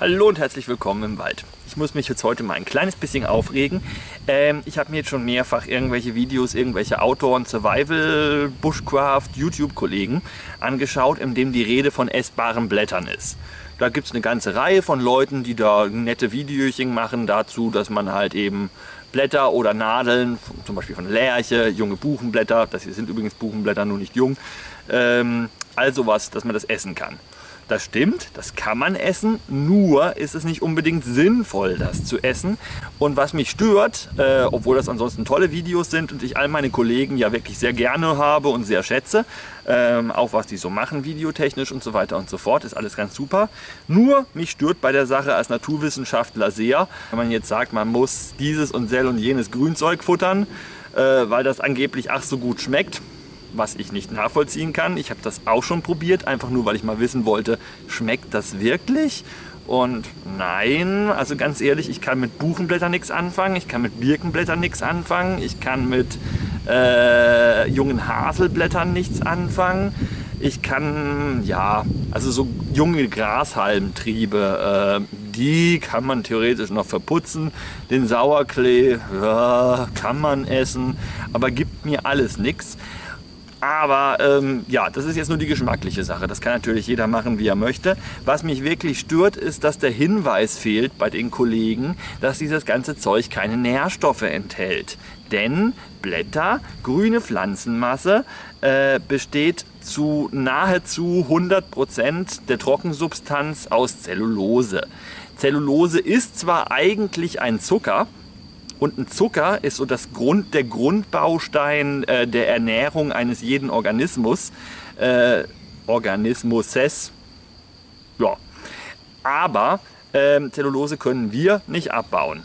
Hallo und herzlich willkommen im Wald. Ich muss mich jetzt heute mal ein kleines bisschen aufregen. Ähm, ich habe mir jetzt schon mehrfach irgendwelche Videos, irgendwelche Autoren, Survival, Bushcraft, YouTube-Kollegen angeschaut, in dem die Rede von essbaren Blättern ist. Da gibt es eine ganze Reihe von Leuten, die da nette Videochen machen dazu, dass man halt eben Blätter oder Nadeln, zum Beispiel von Lärche, junge Buchenblätter, das hier sind übrigens Buchenblätter, nur nicht jung, ähm, also was, dass man das essen kann. Das stimmt, das kann man essen, nur ist es nicht unbedingt sinnvoll, das zu essen. Und was mich stört, äh, obwohl das ansonsten tolle Videos sind und ich all meine Kollegen ja wirklich sehr gerne habe und sehr schätze, ähm, auch was die so machen, videotechnisch und so weiter und so fort, ist alles ganz super. Nur mich stört bei der Sache als Naturwissenschaftler sehr, wenn man jetzt sagt, man muss dieses und sel und jenes Grünzeug futtern, äh, weil das angeblich ach so gut schmeckt was ich nicht nachvollziehen kann. Ich habe das auch schon probiert, einfach nur, weil ich mal wissen wollte, schmeckt das wirklich? Und nein, also ganz ehrlich, ich kann mit Buchenblättern nichts anfangen, ich kann mit Birkenblättern nichts anfangen, ich kann mit äh, jungen Haselblättern nichts anfangen. Ich kann, ja, also so junge Grashalmtriebe, äh, die kann man theoretisch noch verputzen. Den Sauerklee, ja, kann man essen, aber gibt mir alles nichts. Aber ähm, ja, das ist jetzt nur die geschmackliche Sache. Das kann natürlich jeder machen, wie er möchte. Was mich wirklich stört, ist, dass der Hinweis fehlt bei den Kollegen, dass dieses ganze Zeug keine Nährstoffe enthält. Denn Blätter, grüne Pflanzenmasse, äh, besteht zu nahezu 100% der Trockensubstanz aus Zellulose. Zellulose ist zwar eigentlich ein Zucker, und ein Zucker ist so das Grund, der Grundbaustein äh, der Ernährung eines jeden Organismus. Äh, Organismuses. Ja. Aber äh, Zellulose können wir nicht abbauen.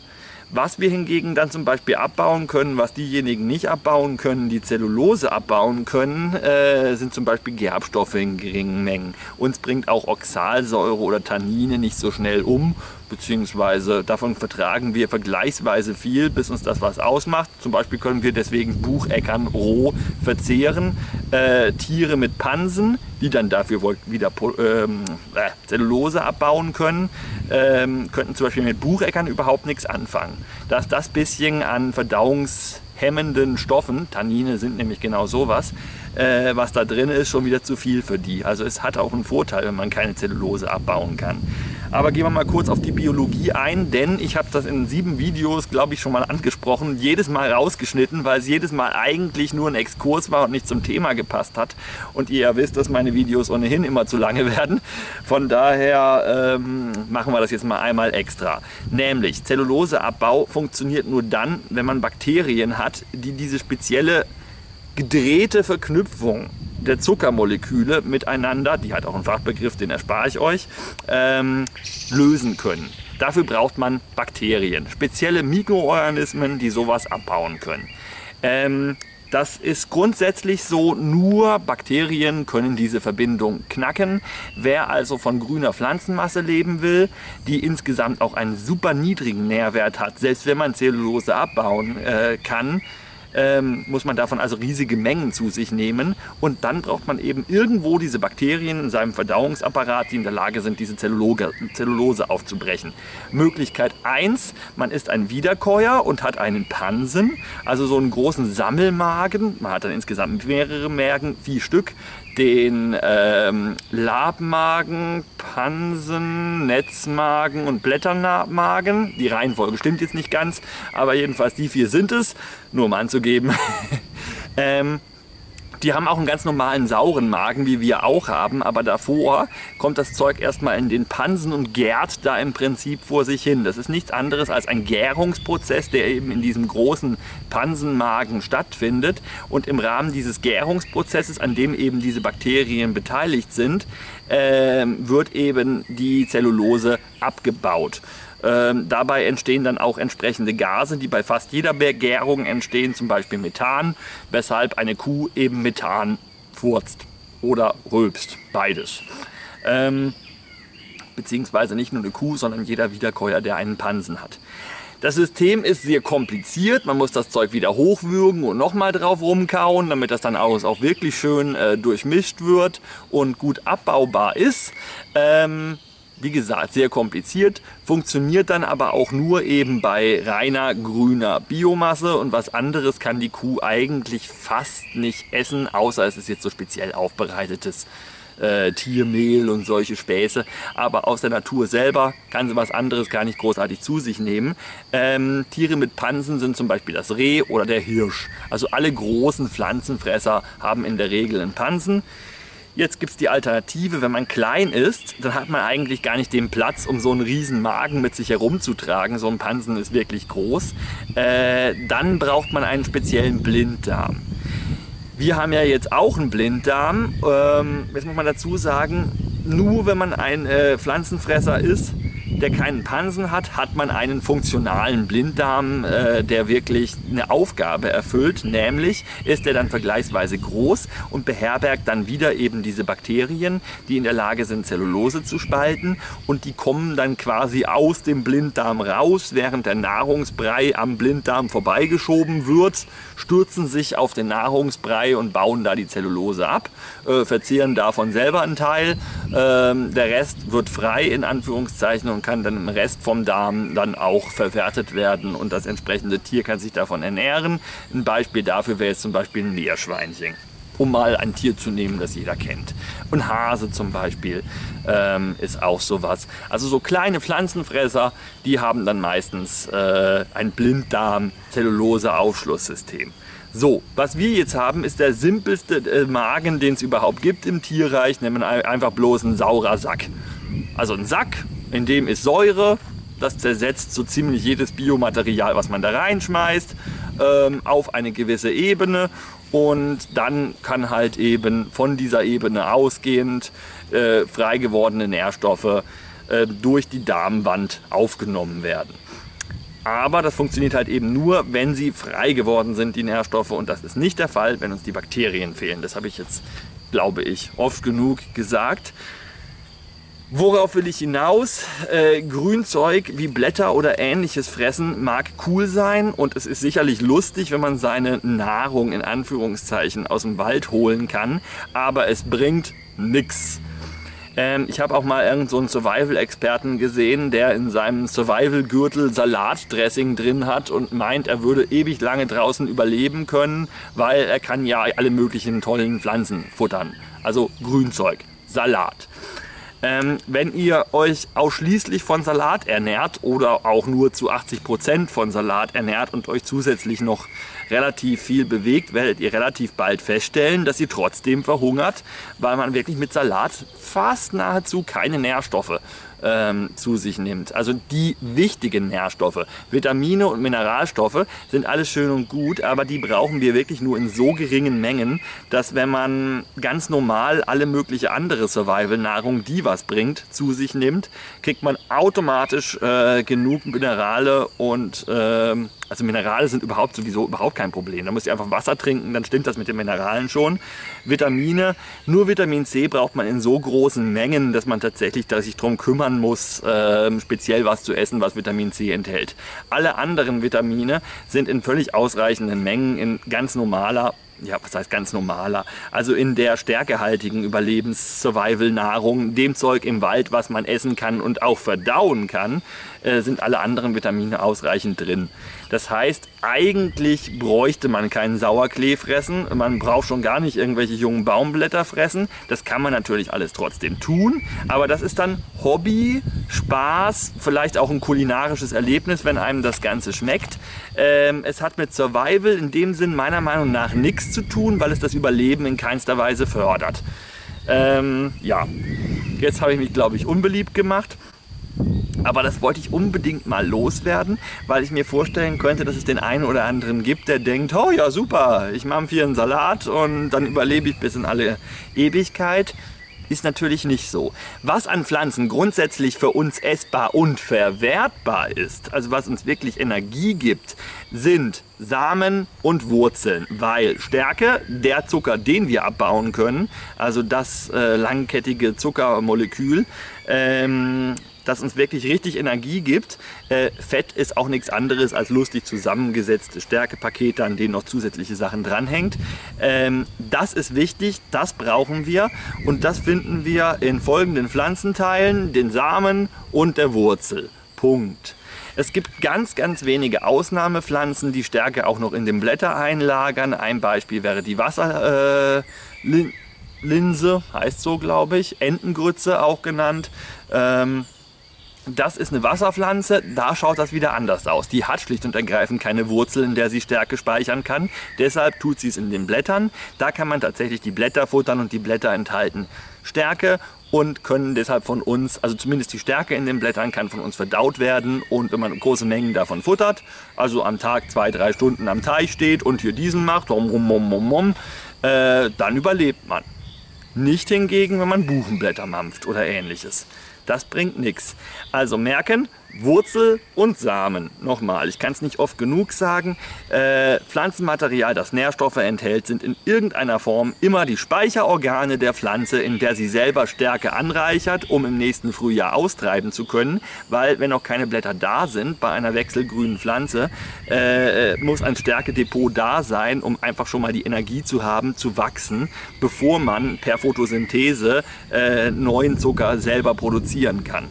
Was wir hingegen dann zum Beispiel abbauen können, was diejenigen nicht abbauen können, die Zellulose abbauen können, äh, sind zum Beispiel Gerbstoffe in geringen Mengen. Uns bringt auch Oxalsäure oder Tannine nicht so schnell um beziehungsweise davon vertragen wir vergleichsweise viel, bis uns das was ausmacht. Zum Beispiel können wir deswegen Bucheckern roh verzehren, äh, Tiere mit Pansen, die dann dafür wieder ähm, äh, Zellulose abbauen können, ähm, könnten zum Beispiel mit Bucheckern überhaupt nichts anfangen. Dass das bisschen an verdauungshemmenden Stoffen, Tannine sind nämlich genau sowas, äh, was da drin ist, schon wieder zu viel für die. Also es hat auch einen Vorteil, wenn man keine Zellulose abbauen kann. Aber gehen wir mal kurz auf die Biologie ein, denn ich habe das in sieben Videos, glaube ich, schon mal angesprochen, jedes Mal rausgeschnitten, weil es jedes Mal eigentlich nur ein Exkurs war und nicht zum Thema gepasst hat. Und ihr ja wisst, dass meine Videos ohnehin immer zu lange werden. Von daher ähm, machen wir das jetzt mal einmal extra. Nämlich, Zelluloseabbau funktioniert nur dann, wenn man Bakterien hat, die diese spezielle gedrehte Verknüpfung der Zuckermoleküle miteinander, die hat auch einen Fachbegriff, den erspare ich euch, ähm, lösen können. Dafür braucht man Bakterien, spezielle Mikroorganismen, die sowas abbauen können. Ähm, das ist grundsätzlich so, nur Bakterien können diese Verbindung knacken. Wer also von grüner Pflanzenmasse leben will, die insgesamt auch einen super niedrigen Nährwert hat, selbst wenn man Zellulose abbauen äh, kann, ähm, muss man davon also riesige Mengen zu sich nehmen. Und dann braucht man eben irgendwo diese Bakterien in seinem Verdauungsapparat, die in der Lage sind, diese Zellulose, Zellulose aufzubrechen. Möglichkeit 1, man ist ein Wiederkäuer und hat einen Pansen, also so einen großen Sammelmagen, man hat dann insgesamt mehrere Mägen, vier Stück, den ähm, Labmagen, Pansen, Netzmagen und Blättermagen. Die Reihenfolge stimmt jetzt nicht ganz, aber jedenfalls die vier sind es, nur um anzugeben. ähm, die haben auch einen ganz normalen sauren Magen, wie wir auch haben, aber davor kommt das Zeug erstmal in den Pansen und gärt da im Prinzip vor sich hin. Das ist nichts anderes als ein Gärungsprozess, der eben in diesem großen Pansenmagen stattfindet. Und im Rahmen dieses Gärungsprozesses, an dem eben diese Bakterien beteiligt sind, äh, wird eben die Zellulose abgebaut. Ähm, dabei entstehen dann auch entsprechende Gase, die bei fast jeder Gärung entstehen, zum Beispiel Methan, weshalb eine Kuh eben Methan furzt oder rülpst, beides. Ähm, beziehungsweise nicht nur eine Kuh, sondern jeder Wiederkäuer, der einen Pansen hat. Das System ist sehr kompliziert, man muss das Zeug wieder hochwürgen und nochmal drauf rumkauen, damit das dann auch, auch wirklich schön äh, durchmischt wird und gut abbaubar ist. Ähm, wie gesagt, sehr kompliziert, funktioniert dann aber auch nur eben bei reiner grüner Biomasse und was anderes kann die Kuh eigentlich fast nicht essen, außer es ist jetzt so speziell aufbereitetes äh, Tiermehl und solche Späße. Aber aus der Natur selber kann sie was anderes gar nicht großartig zu sich nehmen. Ähm, Tiere mit Pansen sind zum Beispiel das Reh oder der Hirsch. Also alle großen Pflanzenfresser haben in der Regel einen Pansen. Jetzt gibt es die Alternative, wenn man klein ist, dann hat man eigentlich gar nicht den Platz, um so einen riesen Magen mit sich herumzutragen. So ein Pansen ist wirklich groß. Äh, dann braucht man einen speziellen Blinddarm. Wir haben ja jetzt auch einen Blinddarm. Ähm, jetzt muss man dazu sagen, nur wenn man ein äh, Pflanzenfresser ist, der keinen Pansen hat, hat man einen funktionalen Blinddarm, äh, der wirklich eine Aufgabe erfüllt. Nämlich ist er dann vergleichsweise groß und beherbergt dann wieder eben diese Bakterien, die in der Lage sind, Zellulose zu spalten. Und die kommen dann quasi aus dem Blinddarm raus, während der Nahrungsbrei am Blinddarm vorbeigeschoben wird, stürzen sich auf den Nahrungsbrei und bauen da die Zellulose ab, äh, verzehren davon selber einen Teil. Ähm, der Rest wird frei in Anführungszeichen und kann dann im Rest vom Darm dann auch verwertet werden und das entsprechende Tier kann sich davon ernähren. Ein Beispiel dafür wäre jetzt zum Beispiel ein Meerschweinchen um mal ein Tier zu nehmen, das jeder kennt. Und Hase zum Beispiel ähm, ist auch sowas. Also so kleine Pflanzenfresser, die haben dann meistens äh, ein Blinddarm-Zellulose-Aufschlusssystem. So, was wir jetzt haben, ist der simpelste äh, Magen, den es überhaupt gibt im Tierreich, nämlich einfach bloß ein saurer Sack. Also ein Sack, in dem ist Säure, das zersetzt so ziemlich jedes Biomaterial, was man da reinschmeißt, ähm, auf eine gewisse Ebene und dann kann halt eben von dieser Ebene ausgehend äh, frei gewordene Nährstoffe äh, durch die Darmwand aufgenommen werden. Aber das funktioniert halt eben nur, wenn sie frei geworden sind, die Nährstoffe. Und das ist nicht der Fall, wenn uns die Bakterien fehlen. Das habe ich jetzt, glaube ich, oft genug gesagt. Worauf will ich hinaus? Äh, Grünzeug wie Blätter oder ähnliches fressen mag cool sein und es ist sicherlich lustig, wenn man seine Nahrung in Anführungszeichen aus dem Wald holen kann, aber es bringt nichts. Ähm, ich habe auch mal irgendeinen so Survival-Experten gesehen, der in seinem Survival-Gürtel Salatdressing drin hat und meint, er würde ewig lange draußen überleben können, weil er kann ja alle möglichen tollen Pflanzen futtern. Also Grünzeug, Salat. Ähm, wenn ihr euch ausschließlich von Salat ernährt oder auch nur zu 80 Prozent von Salat ernährt und euch zusätzlich noch relativ viel bewegt, werdet ihr relativ bald feststellen, dass ihr trotzdem verhungert, weil man wirklich mit Salat fast nahezu keine Nährstoffe ähm, zu sich nimmt. Also die wichtigen Nährstoffe, Vitamine und Mineralstoffe sind alles schön und gut, aber die brauchen wir wirklich nur in so geringen Mengen, dass wenn man ganz normal alle mögliche andere Survival-Nahrung, die was bringt, zu sich nimmt, kriegt man automatisch äh, genug Minerale und ähm, also Minerale sind überhaupt sowieso überhaupt kein Problem. Da müsst ihr einfach Wasser trinken, dann stimmt das mit den Mineralen schon. Vitamine, nur Vitamin C braucht man in so großen Mengen, dass man tatsächlich da sich darum kümmern muss, äh, speziell was zu essen, was Vitamin C enthält. Alle anderen Vitamine sind in völlig ausreichenden Mengen in ganz normaler ja, was heißt ganz normaler, also in der stärkehaltigen Überlebens-Survival-Nahrung, dem Zeug im Wald, was man essen kann und auch verdauen kann, äh, sind alle anderen Vitamine ausreichend drin. Das heißt, eigentlich bräuchte man keinen Sauerklee fressen, man braucht schon gar nicht irgendwelche jungen Baumblätter fressen. Das kann man natürlich alles trotzdem tun, aber das ist dann Hobby, Spaß, vielleicht auch ein kulinarisches Erlebnis, wenn einem das Ganze schmeckt. Ähm, es hat mit Survival in dem Sinn meiner Meinung nach nichts zu tun, weil es das Überleben in keinster Weise fördert. Ähm, ja, jetzt habe ich mich, glaube ich, unbeliebt gemacht. Aber das wollte ich unbedingt mal loswerden, weil ich mir vorstellen könnte, dass es den einen oder anderen gibt, der denkt, oh ja super, ich mache hier einen Salat und dann überlebe ich bis in alle Ewigkeit ist natürlich nicht so. Was an Pflanzen grundsätzlich für uns essbar und verwertbar ist, also was uns wirklich Energie gibt, sind Samen und Wurzeln, weil Stärke, der Zucker, den wir abbauen können, also das äh, langkettige Zuckermolekül, ähm, das uns wirklich richtig Energie gibt. Äh, Fett ist auch nichts anderes als lustig zusammengesetzte Stärkepakete, an denen noch zusätzliche Sachen dranhängt. Ähm, das ist wichtig, das brauchen wir und das finden wir in folgenden Pflanzenteilen, den Samen und der Wurzel. Punkt. Es gibt ganz, ganz wenige Ausnahmepflanzen, die Stärke auch noch in den Blätter einlagern. Ein Beispiel wäre die Wasserlinse, äh, heißt so glaube ich, Entengrütze auch genannt. Ähm, das ist eine Wasserpflanze, da schaut das wieder anders aus. Die hat schlicht und ergreifend keine Wurzel, in der sie Stärke speichern kann. Deshalb tut sie es in den Blättern. Da kann man tatsächlich die Blätter futtern und die Blätter enthalten Stärke und können deshalb von uns, also zumindest die Stärke in den Blättern kann von uns verdaut werden und wenn man große Mengen davon futtert, also am Tag zwei, drei Stunden am Teich steht und hier diesen macht, rum, rum, rum, rum, rum, äh, dann überlebt man. Nicht hingegen, wenn man Buchenblätter mampft oder ähnliches. Das bringt nichts. Also merken, Wurzel und Samen. Nochmal, ich kann es nicht oft genug sagen. Äh, Pflanzenmaterial, das Nährstoffe enthält, sind in irgendeiner Form immer die Speicherorgane der Pflanze, in der sie selber Stärke anreichert, um im nächsten Frühjahr austreiben zu können. Weil wenn noch keine Blätter da sind bei einer wechselgrünen Pflanze, äh, muss ein Stärkedepot da sein, um einfach schon mal die Energie zu haben, zu wachsen, bevor man per Photosynthese äh, neuen Zucker selber produzieren kann.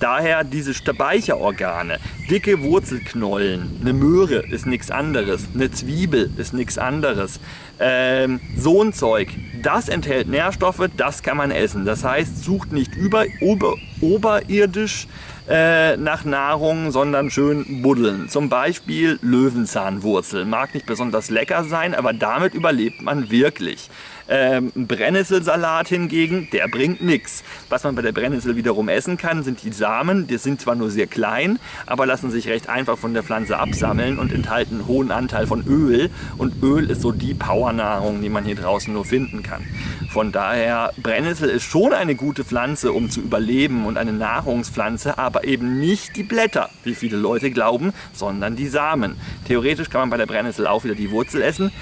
Daher diese Speicherorgane, dicke Wurzelknollen, eine Möhre ist nichts anderes, eine Zwiebel ist nichts anderes. Ähm, so ein Zeug, das enthält Nährstoffe, das kann man essen. Das heißt, sucht nicht über, ober, oberirdisch äh, nach Nahrung, sondern schön buddeln. Zum Beispiel Löwenzahnwurzel. Mag nicht besonders lecker sein, aber damit überlebt man wirklich. Ähm, Brennnesselsalat hingegen, der bringt nichts. Was man bei der Brennnessel wiederum essen kann, sind die Samen. Die sind zwar nur sehr klein, aber lassen sich recht einfach von der Pflanze absammeln und enthalten einen hohen Anteil von Öl. Und Öl ist so die Powernahrung, die man hier draußen nur finden kann. Von daher, Brennnessel ist schon eine gute Pflanze, um zu überleben und eine Nahrungspflanze, aber eben nicht die Blätter, wie viele Leute glauben, sondern die Samen. Theoretisch kann man bei der Brennnessel auch wieder die Wurzel essen.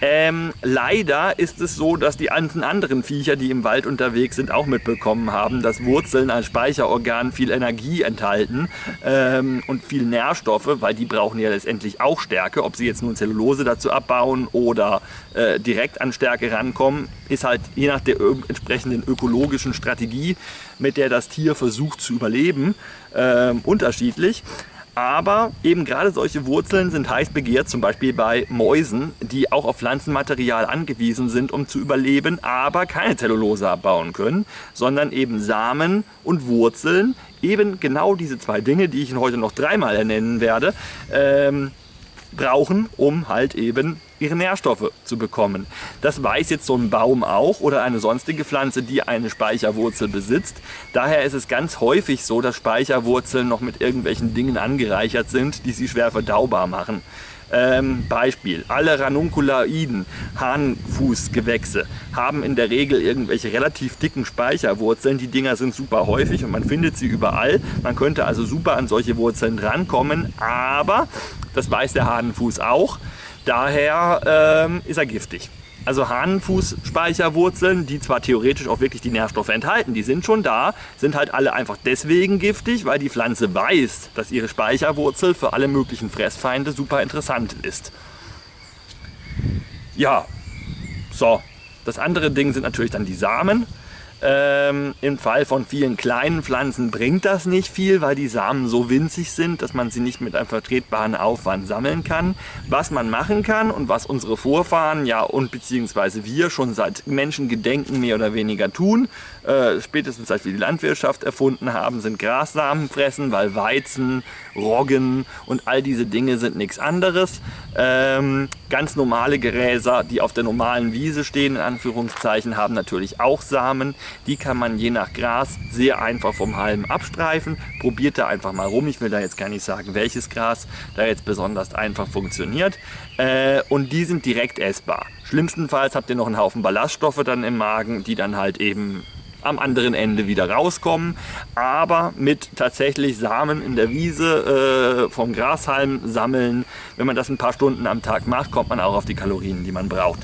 Ähm, leider ist es so, dass die ganzen anderen Viecher, die im Wald unterwegs sind, auch mitbekommen haben, dass Wurzeln als Speicherorgan viel Energie enthalten ähm, und viel Nährstoffe, weil die brauchen ja letztendlich auch Stärke. Ob sie jetzt nun Zellulose dazu abbauen oder äh, direkt an Stärke rankommen, ist halt je nach der entsprechenden ökologischen Strategie, mit der das Tier versucht zu überleben, äh, unterschiedlich. Aber eben gerade solche Wurzeln sind heiß begehrt, zum Beispiel bei Mäusen, die auch auf Pflanzenmaterial angewiesen sind, um zu überleben, aber keine Zellulose abbauen können, sondern eben Samen und Wurzeln, eben genau diese zwei Dinge, die ich heute noch dreimal ernennen werde, ähm, brauchen, um halt eben ihre Nährstoffe zu bekommen. Das weiß jetzt so ein Baum auch oder eine sonstige Pflanze, die eine Speicherwurzel besitzt. Daher ist es ganz häufig so, dass Speicherwurzeln noch mit irgendwelchen Dingen angereichert sind, die sie schwer verdaubar machen. Ähm, Beispiel, alle Ranunculaiden, Hahnfußgewächse, haben in der Regel irgendwelche relativ dicken Speicherwurzeln. Die Dinger sind super häufig und man findet sie überall. Man könnte also super an solche Wurzeln drankommen, aber, das weiß der Hahnenfuß auch, Daher ähm, ist er giftig. Also Hahnenfußspeicherwurzeln, die zwar theoretisch auch wirklich die Nährstoffe enthalten, die sind schon da, sind halt alle einfach deswegen giftig, weil die Pflanze weiß, dass ihre Speicherwurzel für alle möglichen Fressfeinde super interessant ist. Ja, so. Das andere Ding sind natürlich dann die Samen. Ähm, Im Fall von vielen kleinen Pflanzen bringt das nicht viel, weil die Samen so winzig sind, dass man sie nicht mit einem vertretbaren Aufwand sammeln kann. Was man machen kann und was unsere Vorfahren ja und beziehungsweise wir schon seit Menschengedenken mehr oder weniger tun, äh, spätestens seit wir die Landwirtschaft erfunden haben, sind Grassamen fressen, weil Weizen, Roggen und all diese Dinge sind nichts anderes. Ähm, ganz normale Gräser, die auf der normalen Wiese stehen, in Anführungszeichen, haben natürlich auch Samen. Die kann man je nach Gras sehr einfach vom Halm abstreifen. Probiert da einfach mal rum. Ich will da jetzt gar nicht sagen, welches Gras da jetzt besonders einfach funktioniert. Äh, und die sind direkt essbar. Schlimmstenfalls habt ihr noch einen Haufen Ballaststoffe dann im Magen, die dann halt eben am anderen Ende wieder rauskommen, aber mit tatsächlich Samen in der Wiese äh, vom Grashalm sammeln. Wenn man das ein paar Stunden am Tag macht, kommt man auch auf die Kalorien, die man braucht.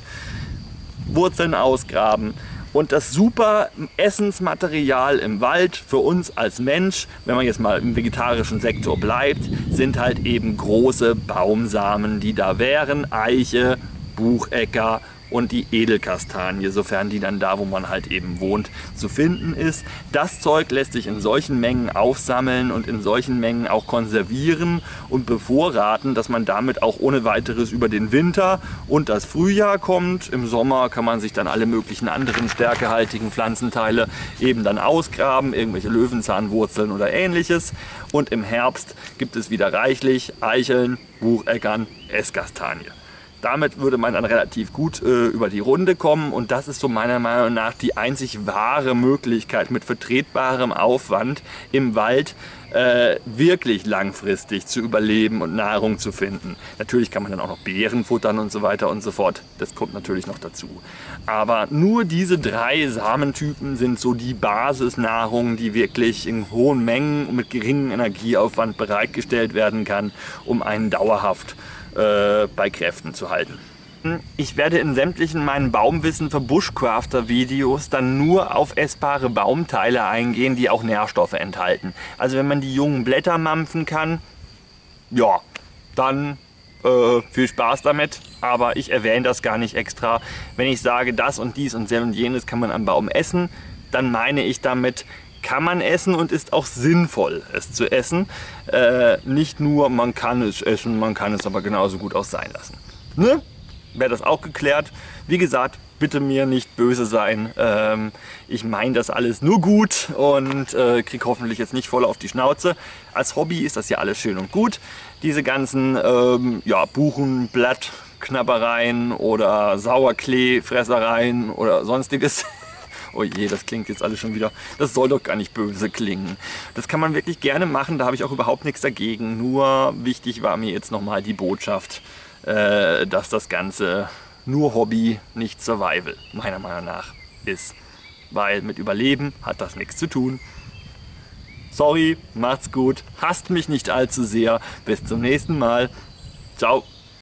Wurzeln ausgraben Und das super Essensmaterial im Wald für uns als Mensch, wenn man jetzt mal im vegetarischen Sektor bleibt, sind halt eben große Baumsamen, die da wären. Eiche, Buchecker, und die Edelkastanie, sofern die dann da, wo man halt eben wohnt, zu finden ist. Das Zeug lässt sich in solchen Mengen aufsammeln und in solchen Mengen auch konservieren und bevorraten, dass man damit auch ohne weiteres über den Winter und das Frühjahr kommt. Im Sommer kann man sich dann alle möglichen anderen stärkehaltigen Pflanzenteile eben dann ausgraben, irgendwelche Löwenzahnwurzeln oder ähnliches. Und im Herbst gibt es wieder reichlich Eicheln, Bucheckern, Esskastanie. Damit würde man dann relativ gut äh, über die Runde kommen und das ist so meiner Meinung nach die einzig wahre Möglichkeit mit vertretbarem Aufwand im Wald äh, wirklich langfristig zu überleben und Nahrung zu finden. Natürlich kann man dann auch noch Beeren futtern und so weiter und so fort. Das kommt natürlich noch dazu. Aber nur diese drei Samentypen sind so die Basisnahrung, die wirklich in hohen Mengen und mit geringem Energieaufwand bereitgestellt werden kann, um einen dauerhaft äh, bei Kräften zu halten. Ich werde in sämtlichen meinen Baumwissen für Bushcrafter Videos dann nur auf essbare Baumteile eingehen, die auch Nährstoffe enthalten. Also wenn man die jungen Blätter mampfen kann, ja, dann äh, viel Spaß damit. Aber ich erwähne das gar nicht extra. Wenn ich sage, das und dies und und jenes kann man am Baum essen, dann meine ich damit, kann man essen und ist auch sinnvoll, es zu essen. Äh, nicht nur, man kann es essen, man kann es aber genauso gut auch sein lassen. Ne? Wäre das auch geklärt. Wie gesagt, bitte mir nicht böse sein. Ähm, ich meine das alles nur gut und äh, kriege hoffentlich jetzt nicht voll auf die Schnauze. Als Hobby ist das ja alles schön und gut. Diese ganzen ähm, ja, Buchenblattknabbereien oder Sauerkleefressereien oder sonstiges oh je, das klingt jetzt alles schon wieder, das soll doch gar nicht böse klingen. Das kann man wirklich gerne machen, da habe ich auch überhaupt nichts dagegen. Nur wichtig war mir jetzt nochmal die Botschaft, äh, dass das Ganze nur Hobby, nicht Survival, meiner Meinung nach, ist. Weil mit Überleben hat das nichts zu tun. Sorry, macht's gut, hasst mich nicht allzu sehr. Bis zum nächsten Mal. Ciao.